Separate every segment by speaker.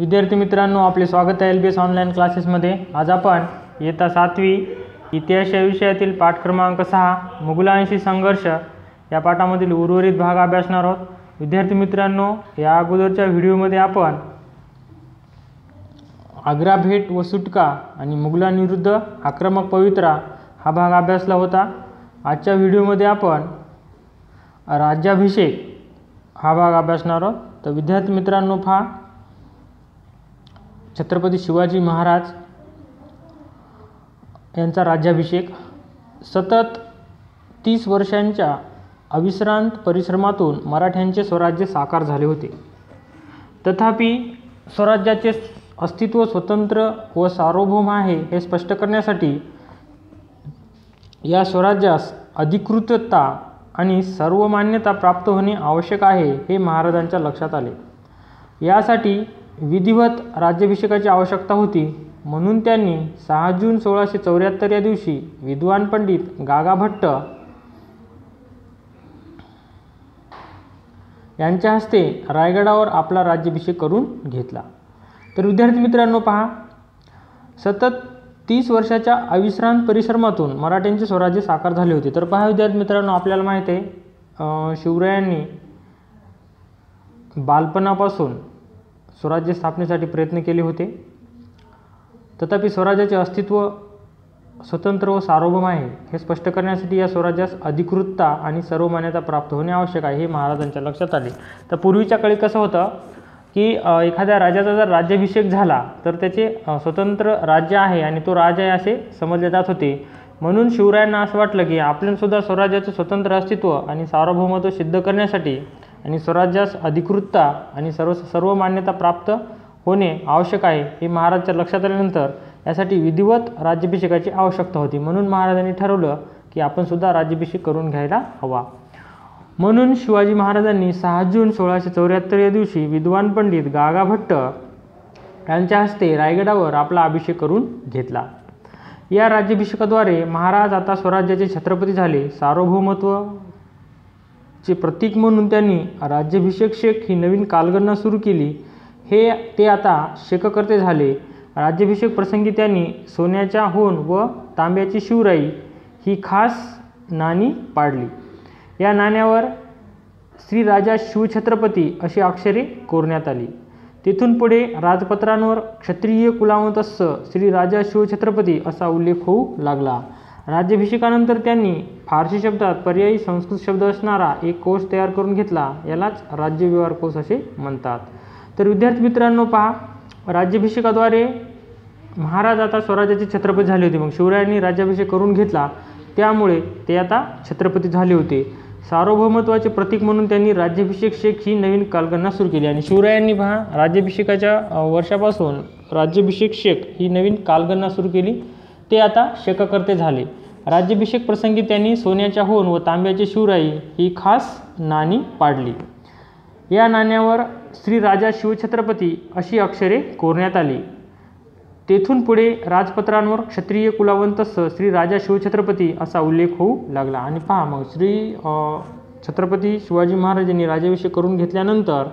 Speaker 1: विद्यार्थी मित्रांनो आपले स्वागत आहे एल बी एस ऑनलाईन क्लासेसमध्ये आज आपण इयत्ता सातवी इतिहास या विषयातील पाठ क्रमांक सहा मुघलांशी संघर्ष या पाठामधील उर्वरित भाग अभ्यासणार आहोत. विद्यार्थी मित्रांनो या अगोदरच्या व्हिडिओमध्ये आपण आग्रा भेट व सुटका आणि मुघलांविरुद्ध आक्रमक पवित्रा हा भाग अभ्यासला होता. आजच्या व्हिडिओमध्ये आपण राज्याभिषेक हा भाग अभ्यासणार आहोत. तर विद्यार्थी मित्रांनो पहा. छत्रपती शिवाजी महाराज यांचा राज्याभिषेक सतत तीस वर्षांच्या अविश्रांत परिश्रमातून मराठ्यांचे स्वराज्य साकार झाले होते. तथापि स्वराज्याचे अस्तित्व स्वतंत्र व सार्वभौम आहे हे स्पष्ट करण्यासाठी या स्वराज्यास अधिकृतता आणि सर्वमान्यता प्राप्त होणे आवश्यक आहे हे महाराजांच्या लक्षात आले. यासाठी विधिवत राज्याभिषेकाची आवश्यकता होती. म्हणून त्यांनी सहा जून सोळाशे चौऱ्याहत्तर या दिवशी विद्वान पंडित गागा भट्ट यांच्या हस्ते रायगडावर आपला राज्याभिषेक करून घेतला. तर विद्यार्थी मित्रांनो पहा सतत तीस वर्षाच्या अविश्रांत परिश्रमातून मराठ्यांचे स्वराज्य साकार झाले होते. तर पहा विद्यार्थी मित्रांनो आपल्याला माहीत आहे शिवरायांनी बालपणापासून स्वराज्य स्थापनेसाठी प्रयत्न केले होते. तथापि स्वराज्याचे अस्तित्व स्वतंत्र व सार्वभौम आहे हे स्पष्ट करण्यासाठी या स्वराज्यास अधिकृतता आणि सर्व मान्यता प्राप्त होणे आवश्यक आहे हे महाराजांच्या लक्षात आले. तर पूर्वीच्या काळी कसं होतं की एखाद्या राजाचा जर राज्याभिषेक झाला तर त्याचे स्वतंत्र राज्य आहे आणि तो राजा आहे असे समजले जात होते. म्हणून शिवरायांना असं वाटलं की आपल्यासुद्धा स्वराज्याचं स्वतंत्र अस्तित्व आणि सार्वभौमत्व सिद्ध करण्यासाठी आणि स्वराज्यास अधिकृतता आणि सर्व सर्व मान्यता प्राप्त होणे आवश्यक आहे हे महाराजच्या लक्षात आल्यानंतर यासाठी विधिवत राज्याभिषेकाची आवश्यकता होती. म्हणून महाराजांनी ठरवलं की आपणसुद्धा राज्याभिषेक करून घ्यायला हवा. म्हणून शिवाजी महाराजांनी सहा जून सोळाशे चौऱ्याहत्तर या दिवशी विद्वान पंडित गागा भट्ट यांच्या हस्ते रायगडावर आपला अभिषेक करून घेतला. या राज्याभिषेकाद्वारे महाराज आता स्वराज्याचे छत्रपती झाले. सार्वभौमत्व चे प्रतीक म्हणून त्यांनी राज्याभिषेक शेख ही नवीन कालगणना सुरू केली हे ते आता शेककर्ते झाले. राज्याभिषेक प्रसंगी त्यांनी सोन्याच्या होन व तांब्याची शिवराई ही खास नाणी पाडली. या नाण्यावर श्री राजा शिवछत्रपती अशी अक्षरे कोरण्यात आली. तेथून पुढे राजपत्रांवर क्षत्रिय कुलावतस्स श्री राजा शिवछत्रपती असा उल्लेख होऊ लागला. राज्याभिषेकानंतर त्यांनी फारसी शब्दात पर्यायी संस्कृत शब्द असणारा एक कोश तयार करून घेतला यालाच राज्यव्यवहार कोश असे म्हणतात. तर विद्यार्थी मित्रांनो पहा राज्याभिषेकाद्वारे महाराज आता स्वराज्याचे छत्रपती झाले होते. मग शिवरायांनी राज्याभिषेक करून घेतला. त्यामुळे ते आता छत्रपती झाले होते. सार्वभौमत्वाचे प्रतीक म्हणून त्यांनी राज्याभिषेक शेख ही नवीन कालगणना सुरू केली. आणि शिवरायांनी पहा राज्याभिषेकाच्या वर्षापासून राज्याभिषेक शेख ही नवीन कालगणना सुरू केली. ते आता शककर्ते झाले. राज्याभिषेक प्रसंगी त्यांनी सोन्याच्या होन व तांब्याची शिवराई ही खास नाणी पाडली. या नाण्यावर श्री राजा शिवछत्रपती अशी अक्षरे कोरण्यात आली. तेथून पुढे राजपत्रांवर क्षत्रिय कुलावंतस्स श्री राजा शिवछत्रपती असा उल्लेख होऊ लागला. आणि पहा मग श्री छत्रपती शिवाजी महाराजांनी राज्याभिषेक करून घेतल्यानंतर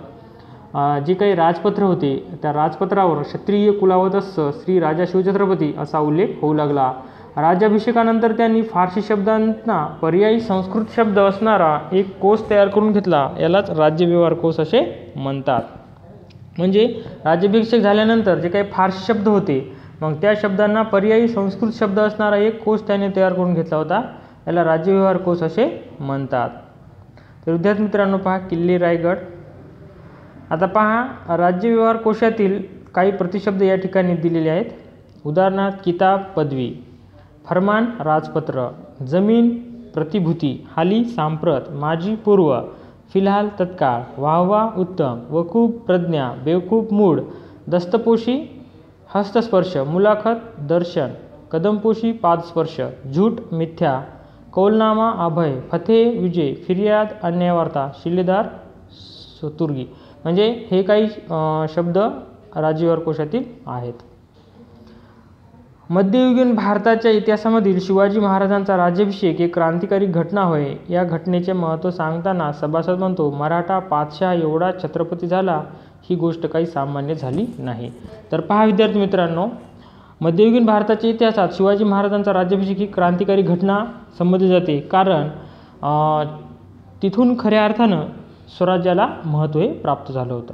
Speaker 1: जे काही राजपत्र होते त्या राजपत्रावर क्षत्रिय कुलावतस्स श्री राजा शिवछत्रपती असा उल्लेख होऊ लागला. राज्याभिषेकानंतर त्यांनी फारसी शब्दांना पर्यायी संस्कृत शब्द असणारा एक कोश तयार करून घेतला. यालाच राज्यव्यवहार कोश असे म्हणतात. म्हणजे राज्याभिषेक झाल्यानंतर जे काही फारसी शब्द होते मग त्या शब्दांना पर्यायी संस्कृत शब्द असणारा एक कोश त्याने तयार करून घेतला होता. याला राज्यव्यवहार कोश असे म्हणतात. तर विद्यार्थी मित्रांनो पहा किल्ले रायगड आता पहा राज्य व्यवहार कोशातील काही प्रतिशब्द या ठिकाणी दिलेले आहेत. उदाहरणार्थ किताब पदवी. फरमान राजपत्र. जमीन प्रतिभूती. हाली सांप्रत. माजी पूर्व. फिलहाल तत्काळ. वाहवा उत्तम. वकूब प्रज्ञा. बेवकूब मूड दस्तपोशी हस्तस्पर्श. मुलाखत दर्शन. कदमपोशी पादस्पर्श. झूट मिथ्या. कौलनामा अभय. फथे विजय. फिर्याद अन्यायवार्ता. शिलेदार सुतुर्गी म्हणजे हे काही शब्द राज्यव्यवहार कोशातील आहेत. मध्ययुगीन भारताच्या इतिहासामधील शिवाजी महाराजांचा राज्याभिषेक एक क्रांतिकारी घटना होय. या घटनेचे महत्त्व सांगताना सभासद म्हणतो मराठा पातशाह एवढा छत्रपती झाला ही गोष्ट काही सामान्य झाली नाही. तर पहा विद्यार्थी मित्रांनो मध्ययुगीन भारताच्या इतिहासात शिवाजी महाराजांचा राज्याभिषेक ही क्रांतिकारी घटना समजली जाते. कारण तिथून खऱ्या अर्थानं स्वराज्याला महत्त्व हे प्राप्त झालं होतं.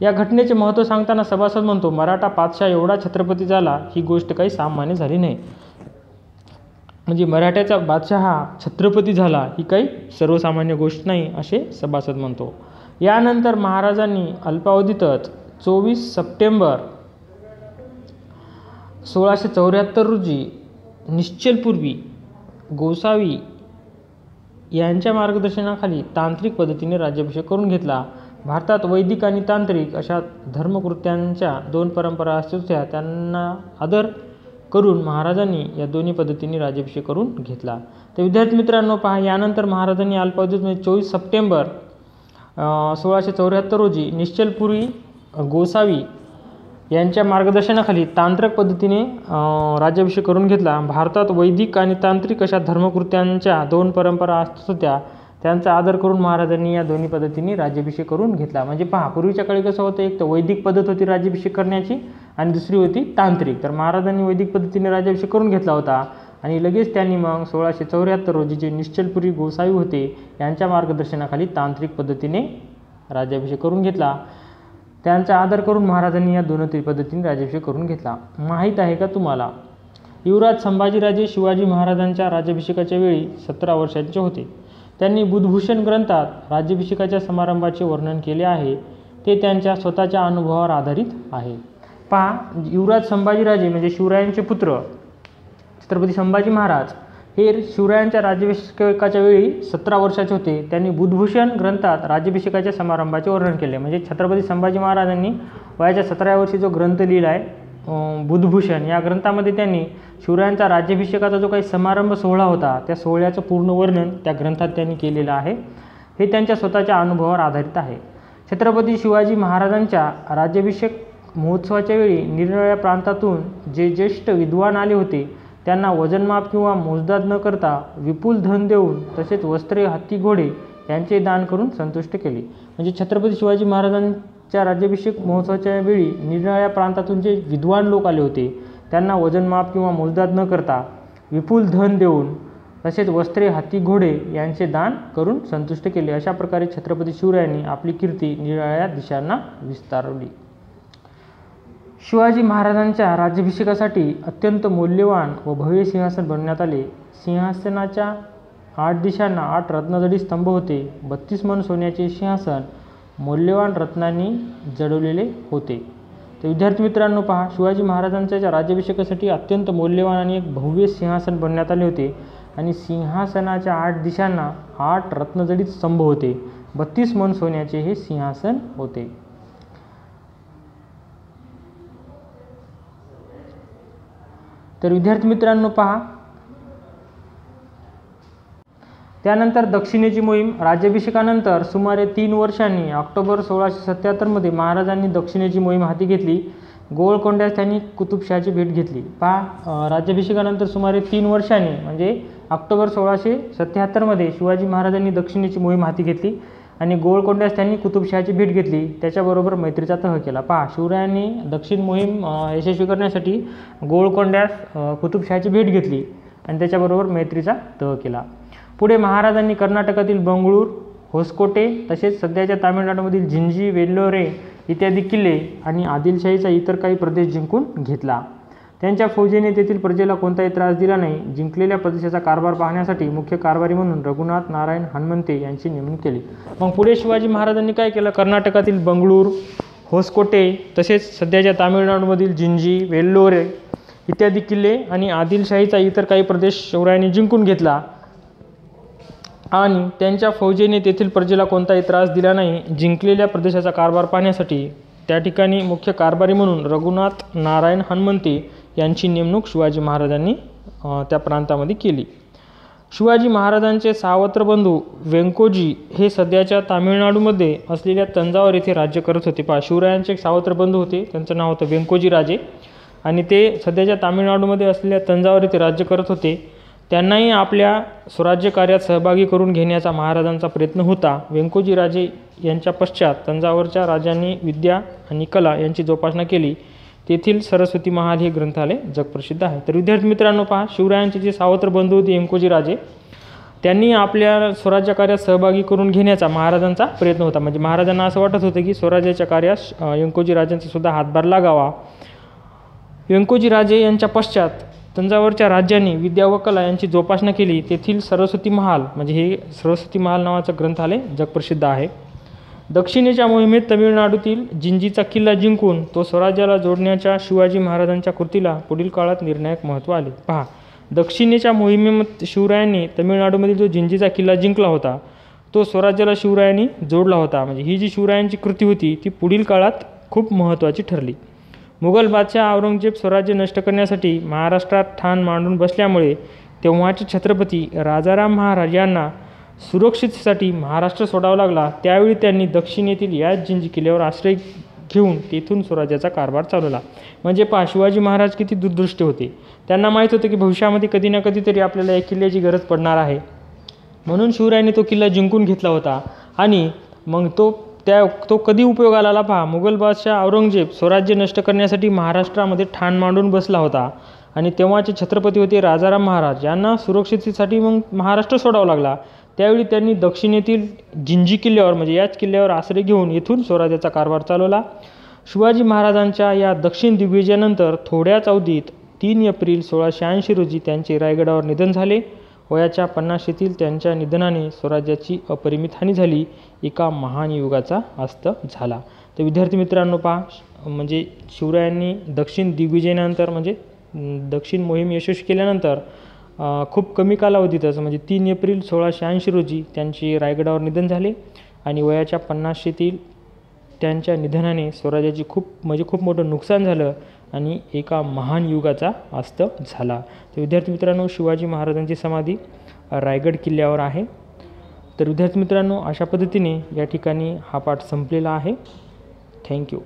Speaker 1: या घटनेचे महत्त्व सांगताना सभासद म्हणतो मराठा पातशाह एवढा छत्रपती झाला ही गोष्ट काही सामान्य झाली नाही. म्हणजे मराठ्याचा बादशाह हा छत्रपती झाला ही काही सर्वसामान्य गोष्ट नाही असे सभासद म्हणतो. यानंतर महाराजांनी अल्पावधीतच चोवीस सप्टेंबर सोळाशे चौऱ्याहत्तर रोजी निश्चलपूर्वी गोसावी यांच्या मार्गदर्शनाखाली तांत्रिक पद्धतीने राज्याभिषेक करून घेतला. भारतात वैदिक आणि तांत्रिक अशा धर्मकृत्यांच्या दोन परंपरा अस्तित्वात त्यांना आदर करून महाराजांनी या दोन्ही पद्धतीने राज्याभिषेक करून घेतला. तर विद्यार्थी मित्रांनो पहा यानंतर महाराजांनी अल्पावधीत म्हणजे चोवीस सप्टेंबर सोळाशे चौऱ्याहत्तर रोजी निश्चलपुरी गोसावी यांच्या मार्गदर्शनाखाली तांत्रिक पद्धतीने राज्याभिषेक करून घेतला. भारतात वैदिक आणि तांत्रिक अशा धर्मकृत्यांच्या दोन परंपरा असत होत्या. त्यांचा आदर करून महाराजांनी या दोन्ही पद्धतीने राज्याभिषेक करून घेतला. म्हणजे पहा पूर्वीच्या काळी कसं होतं एक तर वैदिक पद्धत होती राज्याभिषेक करण्याची आणि दुसरी होती तांत्रिक. तर महाराजांनी वैदिक पद्धतीने राज्याभिषेक करून घेतला होता. आणि लगेच त्यांनी मग सोळाशे चौऱ्याहत्तर रोजी जे निश्चलपुरी गोसावी होते यांच्या मार्गदर्शनाखाली तांत्रिक पद्धतीने राज्याभिषेक करून घेतला. त्यांचा आदर करून महाराजांनी या दोन पद्धतीने राज्याभिषेक करून घेतला. माहीत आहे का तुम्हाला? युवराज संभाजीराजे शिवाजी महाराजांच्या राज्याभिषेकाच्या वेळी सतरा वर्षांचे होते. त्यांनी बुधभूषण ग्रंथात राज्याभिषेकाच्या समारंभाचे वर्णन केले आहे. ते त्यांच्या स्वतःच्या अनुभवावर आधारित आहे. पहा युवराज संभाजीराजे म्हणजे शिवरायांचे पुत्र छत्रपती संभाजी महाराज हे शिवरायांच्या राज्याभिषेकाच्या वेळी सतरा वर्षाचे होते. त्यांनी बुधभूषण ग्रंथात राज्याभिषेकाच्या समारंभाचे वर्णन केले. म्हणजे छत्रपती संभाजी महाराजांनी वयाच्या सतराव्या वर्षी जो ग्रंथ लिहिला आहे बुधभूषण या ग्रंथामध्ये त्यांनी शिवरायांचा राज्याभिषेकाचा जो काही समारंभ सोहळा होता त्या सोहळ्याचं पूर्ण वर्णन त्या ग्रंथात त्यांनी केलेलं आहे. हे त्यांच्या स्वतःच्या अनुभवावर आधारित आहे. छत्रपती शिवाजी महाराजांच्या राज्याभिषेक महोत्सवाच्या वेळी निरनिराळ्या प्रांतातून जे ज्येष्ठ विद्वान आले होते त्यांना वजनमाप किंवा मोजदाद न करता विपुल धन देऊन तसेच वस्त्रे हत्ती घोडे यांचे दान करून संतुष्ट केले. म्हणजे छत्रपती शिवाजी महाराजांच्या राज्याभिषेक महोत्सवाच्या वेळी निरनिराळ्या प्रांतातून जे विद्वान लोक आले होते त्यांना वजनमाप किंवा मोजदाद न करता विपुल धन देऊन तसेच वस्त्रे हत्ती घोडे यांचे दान करून संतुष्ट केले. अशा प्रकारे छत्रपती शिवरायांनी आपली कीर्ती निराळ्या दिशांना विस्तारवली शिवाजी महाराजांच्या राज्याभिषेकासाठी अत्यंत मौल्यवान व भव्य सिंहासन बनवण्यात आले. सिंहासनाच्या आठ दिशांना आठ रत्नजडी स्तंभ होते. बत्तीस मन सोन्याचे सिंहासन मौल्यवान रत्नांनी जडवलेले होते. तर विद्यार्थी मित्रांनो पहा शिवाजी महाराजांच्या राज्याभिषेकासाठी अत्यंत मौल्यवान आणि एक भव्य सिंहासन बनण्यात आले होते आणि सिंहासनाच्या आठ दिशांना आठ रत्नजडीत स्तंभ होते. बत्तीस मन सोन्याचे हे सिंहासन होते. तर विद्यार्थी मित्रांनो पहा. त्यानंतर दक्षिणेची मोहीम राज्याभिषेकानंतर सुमारे तीन वर्षांनी ऑक्टोबर सोळाशे सत्याहत्तरमध्ये महाराजांनी दक्षिणेची मोहीम हाती घेतली. गोळकोंड्यास त्यांनी कुतुबशहाची भेट घेतली. पहा राज्याभिषेकानंतर सुमारे तीन वर्षांनी म्हणजे ऑक्टोबर सोळाशे सत्याहत्तरमध्ये शिवाजी महाराजांनी दक्षिणेची मोहीम हाती घेतली. आणि गोळकोंड्यास त्यांनी कुतुबशहाची भेट घेतली. त्याच्याबरोबर मैत्रीचा तह केला. पहा शिवरायांनी दक्षिण मोहीम यशस्वी करण्यासाठी गोळकोंड्यास कुतुबशहाची भेट घेतली आणि त्याच्याबरोबर मैत्रीचा तह केला. पुढे महाराजांनी कर्नाटकातील बंगळूर होसकोटे तसेच सध्याच्या तामिळनाडूमधील झिंजी वेल्लोरे इत्यादी किल्ले आणि आदिलशाहीचा इतर काही प्रदेश जिंकून घेतला. त्यांच्या फौजेने तेथील प्रजेला कोणताही त्रास दिला नाही. जिंकलेल्या प्रदेशाचा कारभार पाहण्यासाठी मुख्य कारभारी म्हणून रघुनाथ नारायण हनुमंते यांची नेमणूक केली. मग पुढे शिवाजी महाराजांनी काय केलं? कर्नाटकातील बंगळूर होसकोटे तसेच सध्याच्या तामिळनाडूमधील जिंजी वेल्लोरे इत्यादी किल्ले आणि आदिलशाहीचा इतर काही प्रदेश शिवरायांनी जिंकून घेतला. आणि त्यांच्या फौजेने तेथील प्रजेला कोणताही त्रास दिला नाही. जिंकलेल्या प्रदेशाचा कारभार पाहण्यासाठी त्या ठिकाणी मुख्य कारभारी म्हणून रघुनाथ नारायण हनुमंते यांची नेमणूक शिवाजी महाराजांनी त्या प्रांतामध्ये केली. शिवाजी महाराजांचे सावत्र बंधू व्यंकोजी हे सध्याच्या तामिळनाडूमध्ये असलेल्या तंजावर येथे राज्य करत होते. पहा शिवरायांचे एक सावत्र बंधू होते. त्यांचं नाव होतं व्यंकोजी राजे. आणि ते सध्याच्या तामिळनाडूमध्ये असलेल्या तंजावर येथे राज्य करत होते. त्यांनाही आपल्या स्वराज्य कार्यात सहभागी करून घेण्याचा महाराजांचा प्रयत्न होता. व्यंकोजी राजे यांच्या पश्चात तंजावरच्या राजांनी विद्या आणि कला यांची जोपासना केली. तेथील सरस्वती महाल हे ग्रंथालय जगप्रसिद्ध आहे. तर विद्यार्थी मित्रांनो पहा शिवरायांचे जे सावत्र बंधू होते यंकोजी राजे त्यांनी आपल्या स्वराज्य कार्यात सहभागी करून घेण्याचा महाराजांचा प्रयत्न होता. म्हणजे महाराजांना असं वाटत होतं की स्वराज्याच्या कार्यास यंकोजी व्यंकोजी राजांचा सुद्धा हातभार लागावा. व्यंकोजी राजे यांच्या पश्चात तंजावरच्या राज्यांनी विद्या व कला यांची जोपासना केली. तेथील सरस्वती महाल म्हणजे हे सरस्वती महाल नावाचं ग्रंथालय जगप्रसिद्ध आहे. दक्षिणेच्या मोहिमेत तमिळनाडूतील जिंजीचा किल्ला जिंकून तो स्वराज्याला जोडण्याच्या शिवाजी महाराजांच्या कृतीला पुढील काळात निर्णायक महत्त्व आले. पहा दक्षिणेच्या मोहिमेमध्ये शिवरायांनी तमिळनाडूमधील जो जिंजीचा किल्ला जिंकला होता तो स्वराज्याला शिवरायांनी जोडला होता. म्हणजे ही जी शिवरायांची कृती होती ती पुढील काळात खूप महत्त्वाची ठरली. मुघल बादशाह औरंगजेब स्वराज्य नष्ट करण्यासाठी महाराष्ट्रात ठाण मांडून बसल्यामुळे तेव्हाचे छत्रपती राजाराम महाराज यांना सुरक्षिततेसाठी महाराष्ट्र सोडावा लागला त्यावेळी त्यांनी दक्षिणेतील याच जिंजी किल्ल्यावर आश्रय घेऊन तेथून स्वराज्याचा कारभार चालवला. म्हणजे पहा शिवाजी महाराज किती दूरदृष्टी होते. त्यांना माहीत होतं की भविष्यामध्ये कधी ना कधीतरी आपल्याला या किल्ल्याची गरज पडणार आहे. म्हणून शिवरायांनी तो किल्ला जिंकून घेतला होता. आणि मग तो त्या तो कधी उपयोगाला आला पहा मुघल बादशाह औरंगजेब स्वराज्य नष्ट करण्यासाठी महाराष्ट्रामध्ये ठाण मांडून बसला होता. आणि तेव्हाचे छत्रपती होते राजाराम महाराज. यांना सुरक्षिततेसाठी मग महाराष्ट्र सोडावा लागला. त्यावेळी त्यांनी दक्षिणेतील जिंजी किल्ल्यावर म्हणजे याच किल्ल्यावर आश्रय घेऊन येथून स्वराज्याचा कारभार चालवला. शिवाजी महाराजांच्या या दक्षिण दिग्विजयानंतर थोड्याच अवधीत तीन एप्रिल सोळाशे ऐंशी रोजी त्यांचे रायगडावर निधन झाले. वयाच्या पन्नाशीतील त्यांच्या निधनाने स्वराज्याची अपरिमित हानी झाली. एका महान युगाचा अस्त झाला. तर विद्यार्थी मित्रांनो पहा म्हणजे शिवरायांनी दक्षिण दिग्विजयानंतर म्हणजे दक्षिण मोहीम यशस्वी केल्यानंतर खूप कमी कालावधीतच म्हणजे तीन एप्रिल सोळाशे ऐंशी रोजी त्यांचे रायगडावर निधन झाले आणि वयाच्या पन्नाशीतील त्यांच्या निधनाने स्वराज्याची खूप म्हणजे खूप मोठं नुकसान झालं आणि एका महान युगाचा अस्त झाला. तर विद्यार्थी मित्रांनो शिवाजी महाराजांची समाधी रायगड किल्ल्यावर आहे. तर विद्यार्थी मित्रांनो अशा पद्धतीने या ठिकाणी हा पाठ संपलेला आहे. थँक्यू.